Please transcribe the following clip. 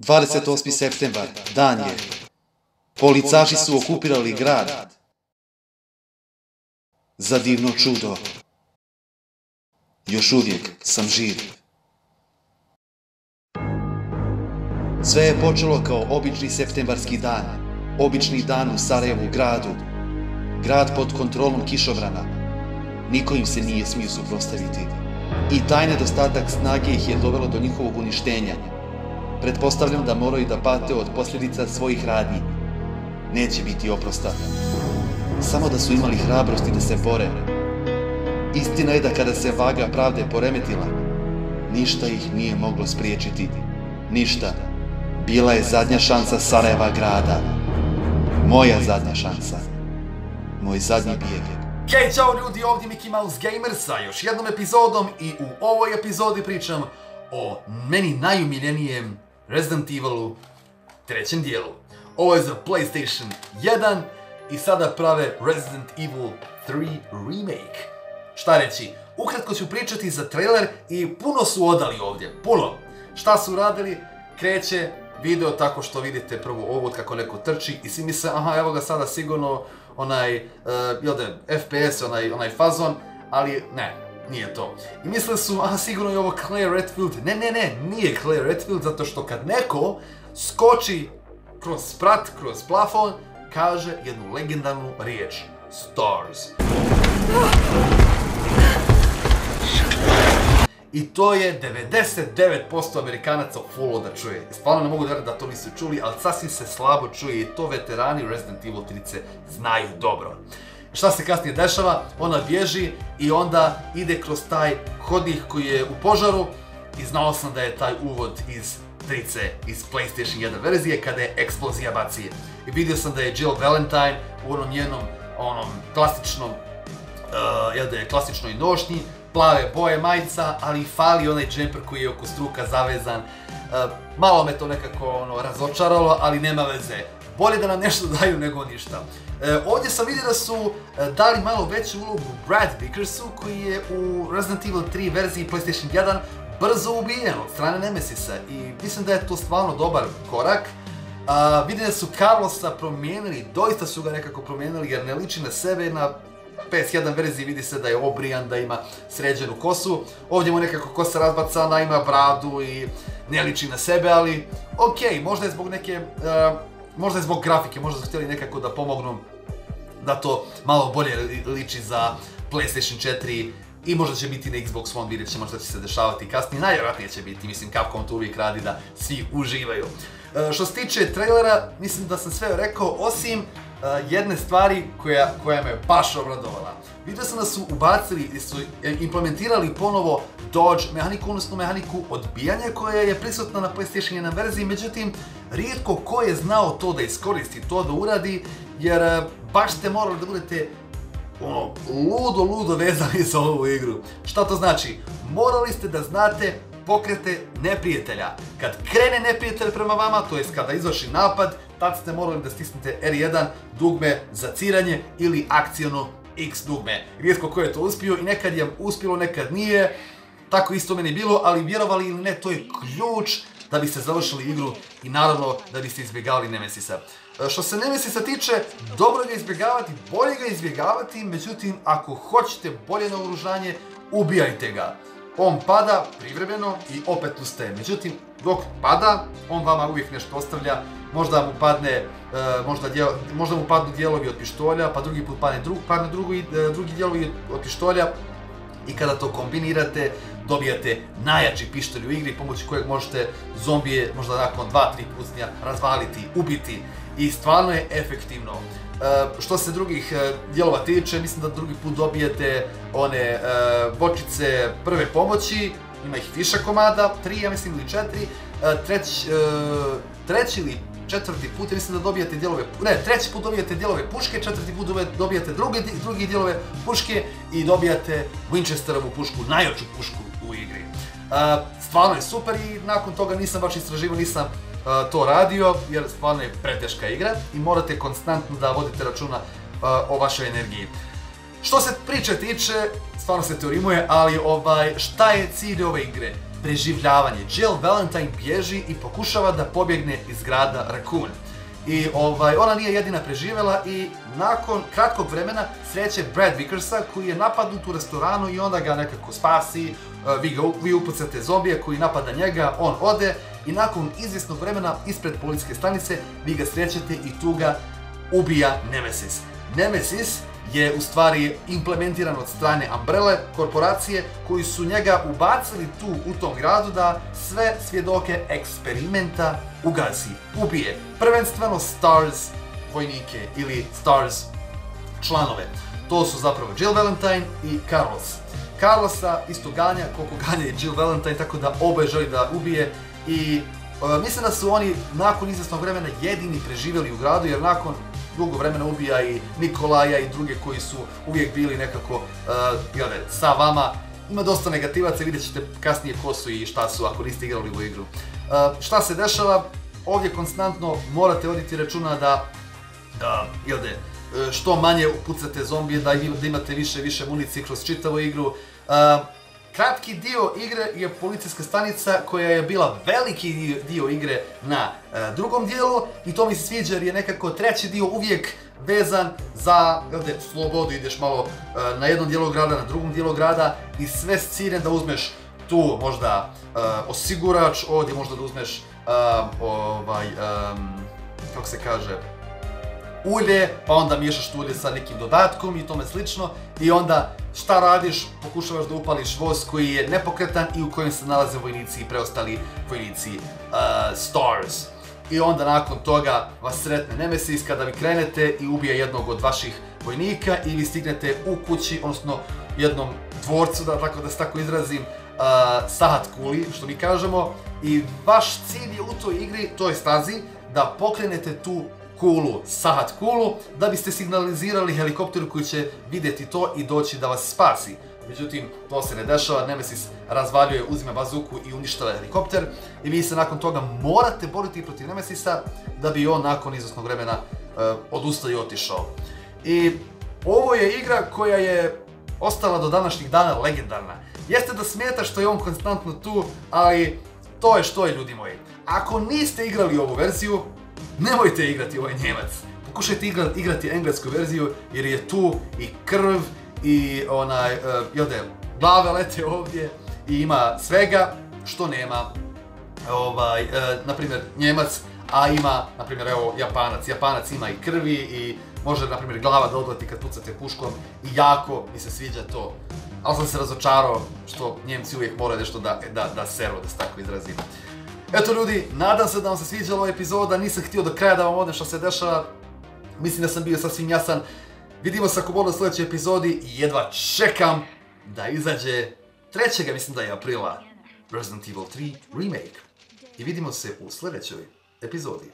28. septembar, dan je. Policaši su okupirali grad. Za divno čudo. Još uvijek sam živ. Sve je počelo kao obični septembarski dan. Obični dan u Sarajevu gradu. Grad pod kontrolom kišobrana. Niko im se nije smio suprostaviti. I taj nedostatak snage ih je dovelo do njihovog uništenja. Pretpostavljam da moraju da pate od posljedica svojih radnji. Neće biti oprosta. Samo da su imali hrabrosti da se bore. Istina je da kada se vaga pravde poremetila, ništa ih nije moglo spriječiti. Ništa. Bila je zadnja šansa Sarajeva grada. Moja zadnja šansa. Moj zadnji bijeg. Hej, čao ljudi, ovdje Mickey Mouse Gamer sa još jednom epizodom i u ovoj epizodi pričam o meni najumiljenijem Resident Evilu trećem dijelu. Ovo je za PlayStation 1 i sada prave Resident Evil 3 Remake. Šta reći, ukratko ću pričati za trailer i puno su odali ovdje, puno. Šta su radili, kreće video tako što vidite prvo ovod kako neko trči i svi misle aha evo ga sada sigurno onaj, uh, jel da, FPS, onaj, onaj fazon, ali ne, nije to. I mislili su, aha sigurno je ovo Claire Redfield, ne ne ne, nije Claire Redfield zato što kad neko skoči kroz sprat, kroz plafon, kaže jednu legendarnu riječ, Stars. I to je 99% Amerikanaca full da čuje. Stvarno ne mogu da da to nisu čuli, ali sasvim se slabo čuje i to veterani Resident Evil 3 znaju dobro. Šta se kasnije dešava? Ona bježi i onda ide kroz taj hodnik koji je u požaru i znao sam da je taj uvod iz trice iz PlayStation 1 verzije kada je eksplozija baci. I vidio sam da je Jill Valentine u onom njenom onom klasičnom uh, jel da je klasičnoj nošnji, plave boje majica, ali fali onaj džemper koji je oko struka zavezan. Uh, malo me to nekako ono, razočaralo, ali nema veze. Bolje da nam nešto daju nego ništa. E, ovdje sam vidio da su e, dali malo veću ulogu Brad Vickersu koji je u Resident Evil 3 verziji PlayStation 1 brzo ubijen od strane Nemesisa i mislim da je to stvarno dobar korak. Uh, vidim da su Carlosa promijenili, doista su ga nekako promijenili jer ne liči na sebe na PS1 verziji vidi se da je obrijan, da ima sređenu kosu. Ovdje mu nekako kosa razbacana, ima bradu i ne liči na sebe, ali ok, možda je zbog neke, uh, možda zbog grafike, možda su htjeli nekako da pomognu da to malo bolje liči za PlayStation 4 i možda će biti na Xbox One, vidjet ćemo što će se dešavati kasnije, najvjerojatnije će biti, mislim Capcom to uvijek radi da svi uživaju. E, što se tiče trailera, mislim da sam sve rekao, osim jedne stvari koja, koja me baš obradovala. Vidio sam da su ubacili, da su implementirali ponovo dodge mehaniku, odnosno mehaniku odbijanja koja je prisutna na PlayStation 1 verziji, međutim, rijetko ko je znao to da iskoristi, to da uradi, jer e, baš ste morali da budete ono, ludo, ludo vezani za ovu igru. Šta to znači? Morali ste da znate pokrete neprijatelja. Kad krene neprijatelj prema vama, to jest kada izvrši napad, tad ste morali da stisnete R1 dugme za ciranje ili akcijno X dugme. Rijetko ko je to uspio i nekad je uspjelo, nekad nije. Tako isto meni bilo, ali vjerovali ili ne, to je ključ da biste završili igru i naravno da biste izbjegavali Nemesisa. Što se Nemesisa tiče, dobro ga izbjegavati, bolje ga izbjegavati, međutim, ako hoćete bolje naoružanje, ubijajte ga. On pada privremeno i opet ustaje. Međutim, dok pada, on vama uvijek nešto ostavlja. Možda mu padne, možda, dijel, možda mu padnu dijelovi od pištolja, pa drugi put padne, dru, padne drugi, drugi dijelovi od pištolja. I kada to kombinirate, dobijate najjači pištolj u igri pomoću kojeg možete zombije možda nakon 2-3 pucnja razvaliti, ubiti i stvarno je efektivno. Uh, što se drugih dijelova tiče, mislim da drugi put dobijete one bočice prve pomoći, ima ih više komada, tri ja mislim ili četiri, treć, treći ili četvrti put mislim da dobijate dijelove, ne, treći put dobijate dijelove puške, četvrti put dobijate drugi, dijelove puške i dobijate Winchesterovu pušku, najjaču pušku u igri. Stvarno je super i nakon toga nisam baš istraživao, nisam to radio, jer stvarno je preteška igra i morate konstantno da vodite računa o vašoj energiji. Što se priče tiče, stvarno se teorimuje, ali ovaj, šta je cilj ove igre? Preživljavanje. Jill Valentine bježi i pokušava da pobjegne iz grada Raccoon. I ovaj, ona nije jedina preživjela i nakon kratkog vremena sreće Brad Vickersa koji je napadnut u restoranu i onda ga nekako spasi, e, vi, ga, vi upucate zombije koji napada njega, on ode i nakon izvjesnog vremena ispred policijske stanice vi ga srećete i tu ga ubija Nemesis. Nemesis je u stvari implementiran od strane Umbrella korporacije koji su njega ubacili tu u tom gradu da sve svjedoke eksperimenta ugasi, ubije. Prvenstveno Stars vojnike ili Stars članove. To su zapravo Jill Valentine i Carlos. Carlosa isto ganja koliko ganja je Jill Valentine, tako da oboje želi da ubije i e, mislim da su oni nakon izvjesnog vremena jedini preživjeli u gradu jer nakon dugo vremena ubija i Nikolaja i druge koji su uvijek bili nekako uh, sa vama. Ima dosta negativaca, vidjet ćete kasnije ko su i šta su ako niste igrali u igru. Uh, šta se dešava? Ovdje konstantno morate voditi računa da, da uh, što manje upucate zombije, da, imate više više municije kroz čitavu igru. Kratki dio igre je policijska stanica koja je bila veliki dio igre na e, drugom dijelu i to mi se sviđa jer je nekako treći dio uvijek vezan za gledaj, slobodu, ideš malo e, na jednom dijelu grada, na drugom dijelu grada i sve s ciljem da uzmeš tu možda e, osigurač, ovdje možda da uzmeš ovaj, kako se kaže, ulje, pa onda miješaš ulje sa nekim dodatkom i tome slično i onda šta radiš, pokušavaš da upališ voz koji je nepokretan i u kojem se nalaze vojnici i preostali vojnici uh, Stars. I onda nakon toga vas sretne Nemesis kada vi krenete i ubije jednog od vaših vojnika i vi stignete u kući, odnosno jednom dvorcu, da tako da se tako izrazim, uh, Sahat Kuli, što mi kažemo, i vaš cilj je u toj igri, toj stazi, da pokrenete tu kulu, sahat kulu, da biste signalizirali helikopteru koji će vidjeti to i doći da vas spasi. Međutim, to se ne dešava, Nemesis razvaljuje, uzima bazuku i uništava helikopter i vi se nakon toga morate boriti protiv Nemesisa da bi on nakon izvesnog vremena uh, odustao i otišao. I ovo je igra koja je ostala do današnjih dana legendarna. Jeste da smeta što je on konstantno tu, ali to je što je ljudi moji. Ako niste igrali ovu verziju, nemojte igrati ovaj Njemac. Pokušajte igrati englesku verziju jer je tu i krv i onaj, uh, jel glave lete ovdje i ima svega što nema ovaj, uh, na primjer Njemac, a ima, na primjer, evo, Japanac. Japanac ima i krvi i može, na primjer, glava da odleti kad pucate puškom i jako mi se sviđa to. Ali sam se razočarao što Njemci uvijek moraju nešto da, da, da seru, da se tako izrazim. Eto ljudi, nadam se da vam se sviđala ova epizoda, nisam htio do kraja da vam odem što se dešava. Mislim da sam bio sasvim jasan. Vidimo se ako bude u sljedećoj epizodi i jedva čekam da izađe trećega, mislim da je aprila, Resident Evil 3 Remake. I vidimo se u sljedećoj epizodi.